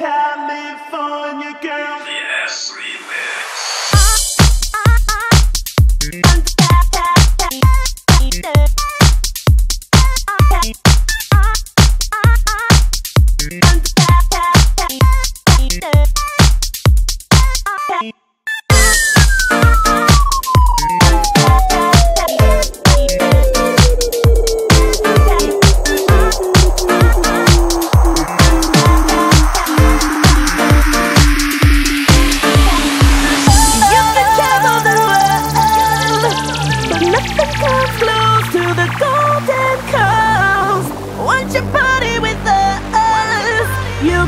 California girl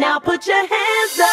Now put your hands up.